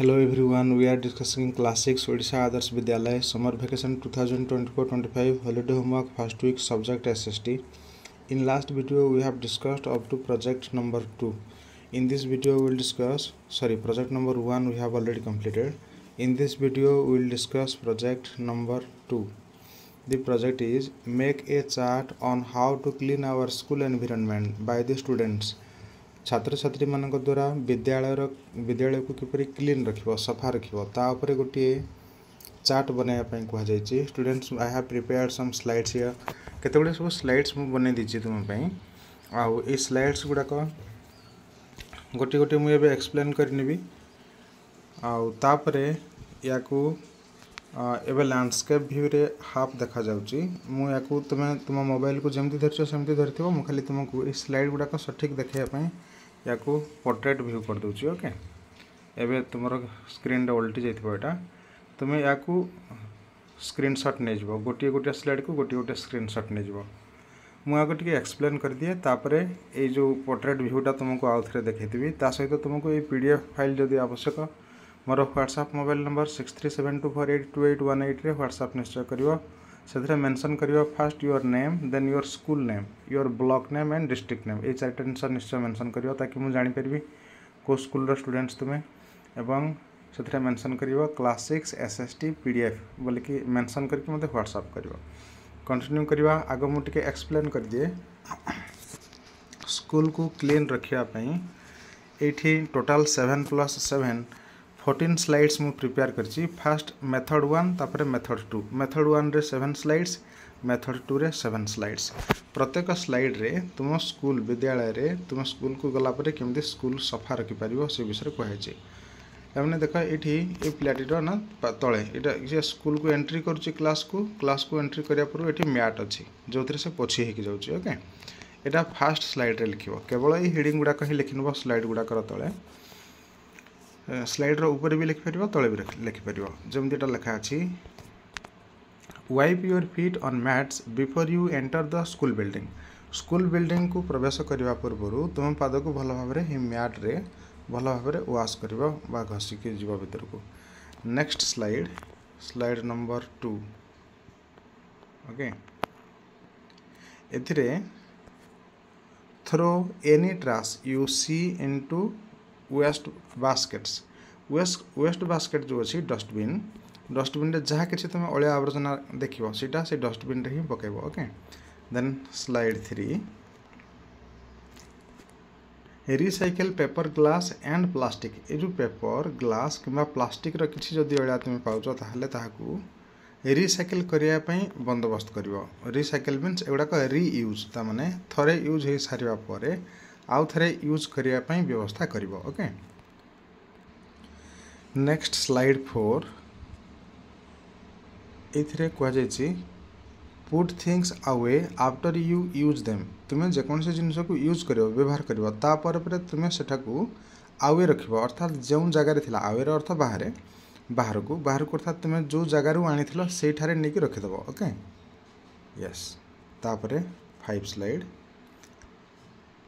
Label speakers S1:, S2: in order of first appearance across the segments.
S1: Hello everyone, we are discussing class 6 Odisha Adarsh Vidyalaya summer vacation 2024-25 holiday homework first week subject SST. In last video we have discussed up to project number 2. In this video we will discuss, project number 1 we have already completed. In this video we will discuss project number 2. The project is make a chart on how to clean our school environment by the students छात्र छात्री मान द्वारा विद्यालय विद्यालय को किपर clean रख सफा रखा गोटे चार्ट बनवाई कहुई students I have prepare some slides ये कत सब स्लाइड्स मुझे बनई दीजिए तुम्हें आउ स्लाइड्स गुड़ाक गोटे गोटे मुझे एक्सप्लेन करनी आपर या लैंडस्केप भ्यूरे हाफ देखा जामें तुम मोबाइल को जमी धरच सेम मुझे तुमको ये स्लाइड गुड़ाक सठिक देखापी या पोर्ट्रेट भ्यू कर करदे ओके एवं तुम स्क्रीन ओल्टी जाइए यहाँ तुम्हें या स्क्रीनशट नहीं जाओ गोटे गोटे स्लाइड को गोटे गोटे स्क्रीनशट नहीं जब मुझे टी एक्सप्लेन दिए तापर ये जो पोर्ट्रेट भ्यूटा तुमको आउ थे देखेदेवी सहित तुमको ये पी डी एफ फाइल जदि आवश्यक मोर WhatsApp mobile number six three seven two four eight two eight one एट्रे WhatsApp निश्चय कर से मेनसन कर first your name then your school name your block name and district name ये chart जिन निश्चय mention कर ताकि मुझे जापरि को स्कूल स्टूडेंट्स तुम्हें एवं से मेनसन कर class six S S T P D F बोलिकी mention करके मतलब ह्वाट्सअप कर कंटिन्यू करवा आग मुझे एक्सप्लेन कर दिए स्कूल को क्लीन रखापी ये total seven plus seven fourteen slides मुझे प्रिपेयर कर फास्ट मेथड 1 तापर मेथड टू मेथड 1 रे 7 स्लाइड्स मेथड टू रे सेभेन स्लाइड्स प्रत्येक रे तुम स्कूल विद्यालय तुम स्कूल को गलापर केमी स्कूल सफा रखिपार से विषय कहुचे एमने देख ये ये पिलाटीर ना तले ये स्कूल को एंट्री कर क्लास को क्लास को एंट्री कराया पूर्व ये मैट अच्छी जो थे से पोछी होके ओके यहाँ फास्ट स्लाइड्रे लिख केवल ये हिडिंग गुड़ाक ही लिखिन स्लाइड गुड़ाक तले स्लाइड ऊपर भी लिखिपर तले भी लिखिपर जमीटा लिखा अच्छी wipe your feet on mats before you enter the school building school building को प्रवेश करने पूर्व तुम पाद को भल भाव मैट्रे भल भाव व्वाश कर घसिक भर को next slide slide number two okay any trash you see into waste baskets waste waste basket जो अच्छी डस्टबिन डस्टबिन जहाँ कि तुम अलिया आवर्जना सीटा से डस्टबिन हिं पक okay then slide three recycle paper glass and plastic ये जो पेपर ग्लास कि प्लास्टिक्र किसी जदि अलिया तुम पाच रिसाइकल करने बंदोबस्त कर रिसाइकल मीन एगुड़ाक रीयूज तमें थे यूज हो सारे आउ थे यूज करने व्यवस्था करके next slide four A put things away after you use them तुम्हें जेको जिनस को यूज कर व्यवहार करतापर पर तुम्हें सेठा को आवे रख अर्थात जो जगार आवेर अर्थ बाहर बाहर को बाहर को अर्थात तुम्हें जो जगार आईठार नहीं रखिदेव okay yes five slide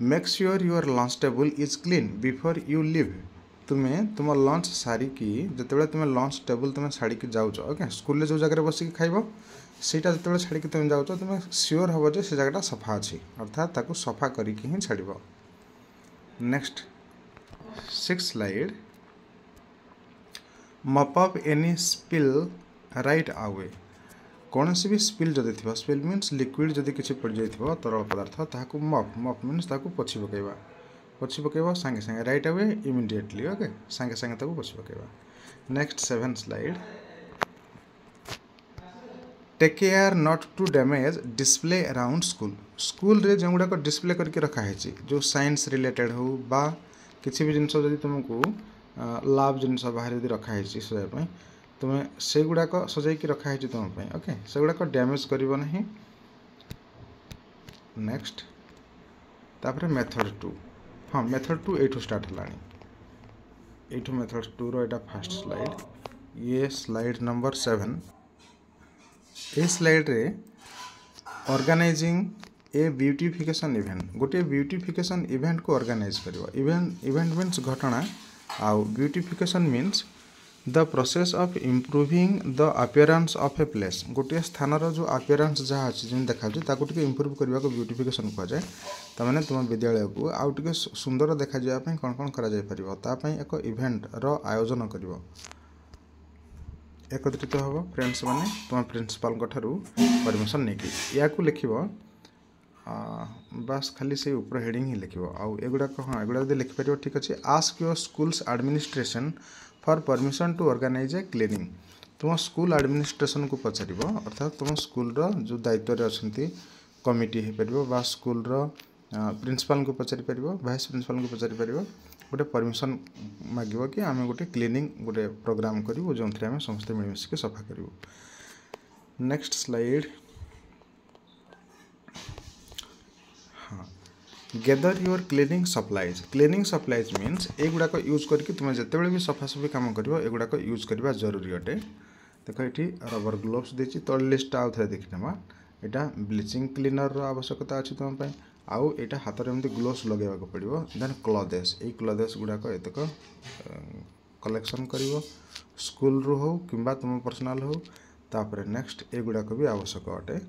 S1: make sure your lunch table is clean before you leave ତୁମେ ତୁମ ଲଞ୍ଚ ସାରିକି ଯେତେବେଳେ ତୁମେ ଲଞ୍ଚ ଟେବୁଲ୍ ତୁମେ ଛାଡ଼ିକି ଯାଉଛ ଓକେ ସ୍କୁଲରେ ଯେଉଁ ଜାଗାରେ ବସିକି ଖାଇବ ସେଇଟା ଯେତେବେଳେ ଛାଡ଼ିକି ତୁମେ ଯାଉଛ ତୁମେ ସିଓର୍ ହେବ ଯେ ସେ ଜାଗାଟା ସଫା ଅଛି ଅର୍ଥାତ୍ ତାକୁ ସଫା କରିକି ହିଁ ଛାଡ଼ିବ next six slide mop up any spill right away कौन सी भी स्पिल जदि थ स्पिल मीनस लिक्विड जदि किसी पड़ जाइए तरल पदार्थ ताक मफ मफ मीनस पछि पक पछि पक सांगे सांगे रईट अवे इमिडियेटली ओके सांगे सांगे पछि पक next seven slide take care not to damage display around school school जो गुड़ाक डिस्प्ले करके रखाही जो सैंस रिलेटेड हो बा भी जिनको तुमको लाभ जिनस बाहर रखाई रखाही सजापी तुम्हें से गुड़ाक सजाई रखाही तुम्हें ओके से गुड़ाक डैमेज करना नेक्स्ट तापर मेथड टू हाँ method two you start you method tour रहा फास्ट स्लाइड ये स्लाइड नंबर सेवेन ये स्लाइड्रे अर्गानाइजिंग ए ब्यूटिफिकेशन इवेंट गोटे ब्यूटिफिकेशन इवेंट को अर्गानाइज कर इवेंट मीनस घटना आउ beautification means the process of improving the appearance of a place ଗୋଟିଏ ସ୍ଥାନର ଯେଉଁ ଆପିଆରାନ୍ସ ଯାହା ଅଛି ଯେମିତି ଦେଖାଯାଉଛି ତାକୁ ଟିକେ ଇମ୍ପ୍ରୁଭ୍ କରିବାକୁ ବ୍ୟୁଟିଫିକେସନ୍ କୁହାଯାଏ ତା'ମାନେ ତୁମ ବିଦ୍ୟାଳୟକୁ ଆଉ ଟିକେ ସୁନ୍ଦର ଦେଖାଯିବା ପାଇଁ କ'ଣ କ'ଣ କରାଯାଇପାରିବ ତା ପାଇଁ ଏକ ଇଭେଣ୍ଟର ଆୟୋଜନ କରିବ ଏକତ୍ରିତ ହେବ ଫ୍ରେଣ୍ଡସ୍ମାନେ ତୁମ ପ୍ରିନ୍ସିପାଲ୍ଙ୍କ ଠାରୁ ପରମିସନ୍ ନେଇକି ଏହାକୁ ଲେଖିବ ବାସ୍ ଖାଲି ସେଇ ଉପର ହେଡ଼ିଂ ହିଁ ଲେଖିବ ଆଉ ଏଗୁଡ଼ାକ ହଁ ଏଗୁଡ଼ା ଯଦି ଲେଖିପାରିବ ଠିକ୍ ଅଛି ask your schools administration for permission to organise a cleaning ତୁମ ସ୍କୁଲ୍ ଆଡ଼ମିନିଷ୍ଟ୍ରେସନ୍କୁ ପଚାରିବ ଅର୍ଥାତ୍ ତୁମ ସ୍କୁଲ୍ର ଯେଉଁ ଦାୟିତ୍ୱରେ ଅଛନ୍ତି କମିଟି ହେଇପାରିବ ବା ସ୍କୁଲ୍ର ପ୍ରିନ୍ସିପାଲ୍ଙ୍କୁ ପଚାରିପାରିବ ଭାଇସ୍ ପ୍ରିନ୍ସିପାଲ୍ଙ୍କୁ ପଚାରିପାରିବ ଗୋଟେ ପରମିସନ୍ ମାଗିବ କି ଆମେ ଗୋଟେ କ୍ଲିନିଂ ଗୋଟେ ପ୍ରୋଗ୍ରାମ୍ କରିବୁ ଯେଉଁଥିରେ ଆମେ ସମସ୍ତେ ମିଳିମିଶିକି ସଫା କରିବୁ next slide gather your cleaning supplies cleaning supplies means एगुड़ाक use करके तुम जिते भी सफा सफी कम कर एगुड़ाक यूज करवा जरूरी अटे देख ये रबर ग्लोवस देती दे लिस्ट आउ थे देखने यहाँ ब्लीचिंग क्लीनर रवश्यकता अच्छे तुम्हें आउ यहाँ हाथ में ग्लोवस लगे पड़ो दे क्लदेस यही क्लदेस गुड़ाक ये कलेक्शन कर स्कूल रू हूँ कि तुम पर्सनाल हो तापर नेक्स्ट एगुड़ाक भी आवश्यक अटे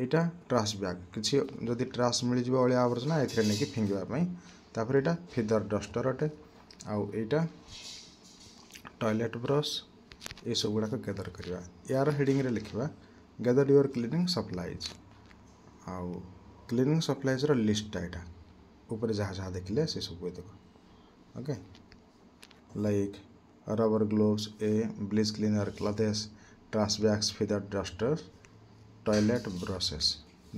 S1: यहाँ ट्रास ब्याग किसी जदि ट्रास मिल जाए अलिया आवर्जना ये नहीं फिंगापर यहाँ फिदर डस्टर अटे आईटा टयलेट ब्रश ये सब गुड़ाक गेदर करवा यार हेडिंग रे लिखा गेदर योर क्लीनिंग सप्लाइज आउ क्लीनिंग सप्लाइज रिस्टा यहाँ उपर जहाँ जहाँ देखिले से सब देख okay like rubber gloves a bleach cleaner clothes trash bags feather dusters toilet brushes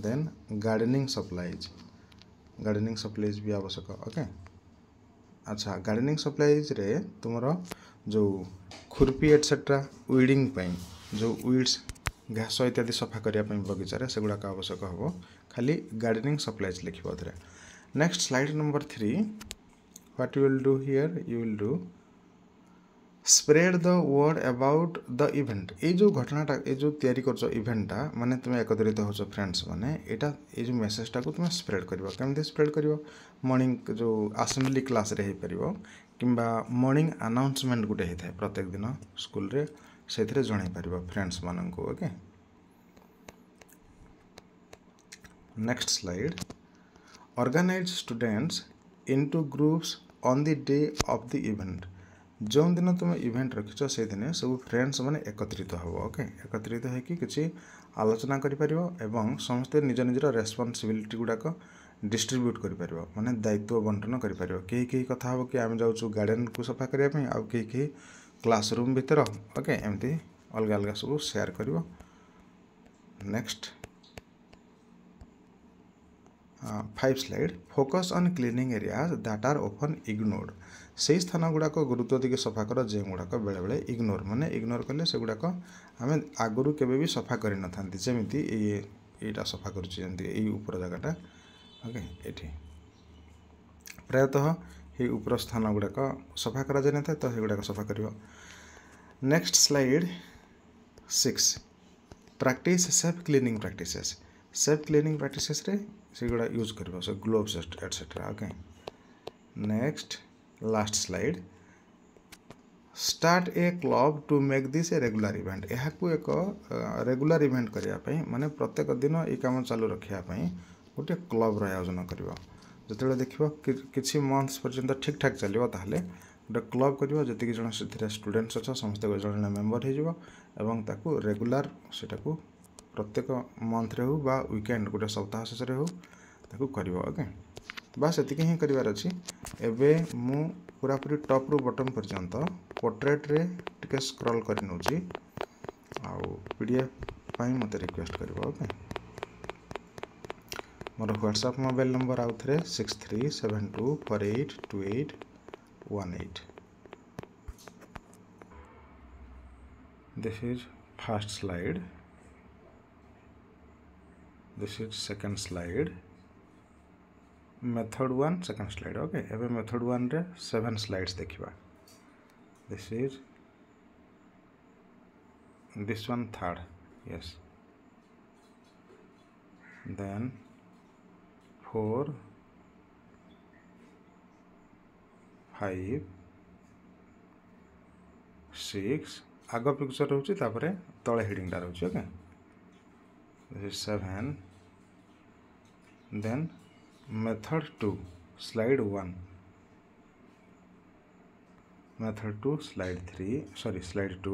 S1: then gardening supplies gardening supplies ବି ଆବଶ୍ୟକ ଓକେ ଆଚ୍ଛା ଗାର୍ଡ଼େନିଂ ସପ୍ଲାଇଜ୍ରେ ତୁମର ଯେଉଁ ଖୁର୍ପି ଏଟ୍ସେଟ୍ରା ୱିଡ଼ିଂ ପାଇଁ ଯେଉଁ ୱିଡ଼୍ସ ଘାସ ଇତ୍ୟାଦି ସଫା କରିବା ପାଇଁ ବଗିଚାରେ ସେଗୁଡ଼ାକ ଆବଶ୍ୟକ ହେବ ଖାଲି ଗାର୍ଡ଼େନିଂ ସପ୍ଲାଇଜ୍ ଲେଖିବ ଏଥିରେ next slide number three what you will do here you will do spread the word about the event ये जो घटनाटा ये जो तैयारी कर इवेंटा मैंने तुम एकत्रित हो फ्रेंड्स मैंने ये जो मेसेजटा को तुम स्प्रेड कर कमी स्प्रेड कर मर्णिंग जो आसेम्बली क्लास कि मर्णिंग आनाउन्समेंट गोटे प्रत्येक दिन स्कूल से जन पार फ्रेंड्स मानक okay next slide organised students to groups on the day of the event ଯେଉଁଦିନ ତୁମେ ଇଭେଣ୍ଟ ରଖିଛ ସେଇଦିନ ସବୁ ଫ୍ରେଣ୍ଡସ୍ ମାନେ ଏକତ୍ରିତ ହେବ ଓକେ ଏକତ୍ରିତ ହୋଇକି କିଛି ଆଲୋଚନା କରିପାରିବ ଏବଂ ସମସ୍ତେ ନିଜ ନିଜର ରେସ୍ପନ୍ସିବିଲିଟି ଗୁଡ଼ାକ ଡିଷ୍ଟ୍ରିବ୍ୟୁଟ୍ କରିପାରିବ ମାନେ ଦାୟିତ୍ୱ ବଣ୍ଟନ କରିପାରିବ କେହି କେହି କଥା ହେବ କି ଆମେ ଯାଉଛୁ ଗାର୍ଡ଼େନ୍କୁ ସଫା କରିବା ପାଇଁ ଆଉ କେହି କେହି କ୍ଲାସରୁମ୍ ଭିତରେ ଓକେ ଏମିତି ଅଲଗା ଅଲଗା ସବୁ ସେୟାର କରିବ next five slide focus on cleaning area that are often ignored ସେହି ସ୍ଥାନ ଗୁଡ଼ାକ ଗୁରୁତ୍ୱ ଦେଇକି ସଫା କର ଯେଉଁଗୁଡ଼ାକ ବେଳେବେଳେ ଇଗ୍ନୋର୍ ମାନେ ଇଗ୍ନୋର୍ କଲେ ସେଗୁଡ଼ାକ ଆମେ ଆଗରୁ କେବେ ବି ସଫା କରିନଥାନ୍ତି ଯେମିତି ଏଇ ଏଇଟା ସଫା କରୁଛି ଯେମିତି ଏଇ ଉପର ଜାଗାଟା ଓକେ ଏଠି ପ୍ରାୟତଃ ଏହି ଉପର ସ୍ଥାନ ଗୁଡ଼ାକ ସଫା କରାଯାଇନଥାଏ ତ ସେଗୁଡ଼ାକ ସଫା କରିବ next slide six practice safe cleaning practices safe cleaning ପ୍ରାକ୍ଟିସେସ୍ରେ सेगुडा यूज कर glove etcetera okay next last slide start a club to make this a regular event यह एक रेगुला इवेंट करने मैंने प्रत्येक दिन ये कम चालू रखापी गोटे क्लब्र आयोजन कर जिते देख कि मन्थस पर्यटन ठीक ठाक चलो तेल गोटे क्लब कर जितकी स्टूडेंट्स अच्छा समस्त जन जन मेम्बर होगुलार से प्रत्येक मंथ्रे बा विकेड गोटे सप्ताह शेष करके बस ये हिं कर पूरा पूरी टॉप रू बटन पर्यंत पोर्ट्रेट रे टिके स्क्रल कर पीडीएफ मत रिक्वेस्ट कर ओके मोर ह्वाट्सअप मोबाइल नंबर आउ थे six three seven two four eight two eight one eight this is first slide this is second slide method one second slide okay एवं method one रे seven slides देखा this is this one third yes then four five six आग picture रोचे तले हिडिंगटा रोचे okay seven then method 2 slide 1 method 2 slide 3 sorry slide 2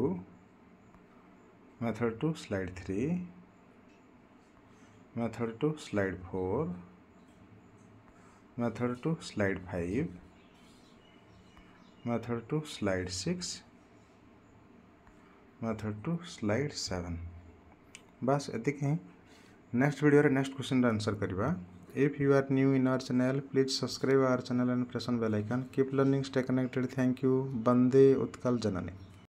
S1: method 2 slide 3 method 2 slide 4 method 2 slide 5 method 2 slide 6 method 2 slide 7 बस ये next video रे next question रे answer करबा if you are new in our channel please subscribe our channel and press on bell icon keep learning stay connected thank you Bande Utkala Janani